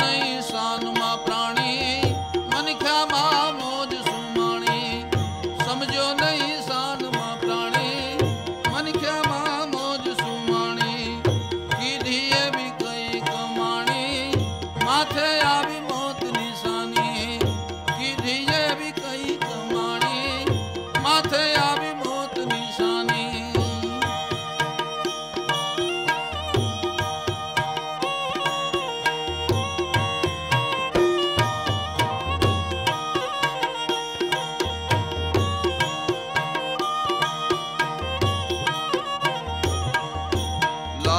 নাই সানমা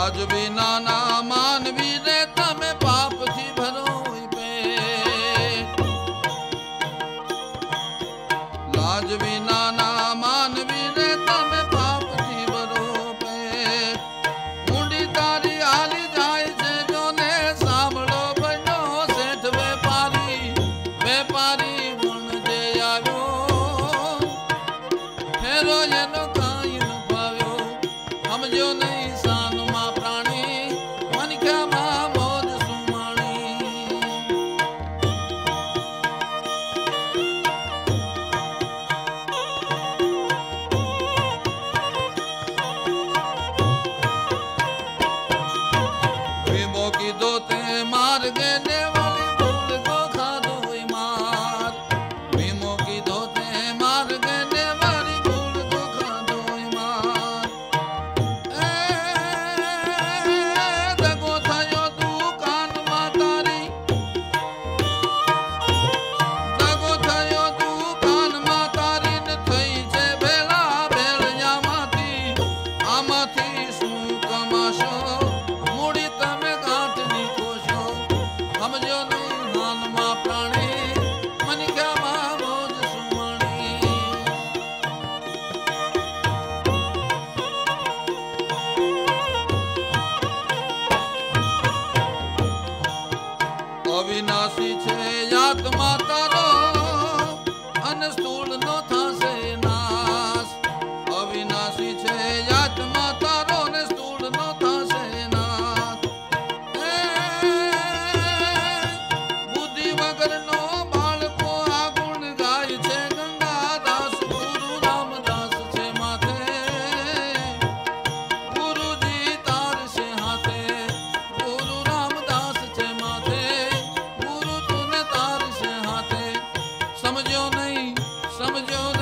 આજ વિનાના માનવી રે, તમે પાપથી ભરો લાજ વિનાના માનવી રે, તમે પાપથી ભરો પે. ઊંડી તારી હાલી જાય છે, જોને સાંભળો બન્યો શેઠ વેપારી. વેપારી પણ જે આવ્યો ફેરો એનો કાંઈ ન પાવ્યો સમજો નહીં Show. Jump, jump.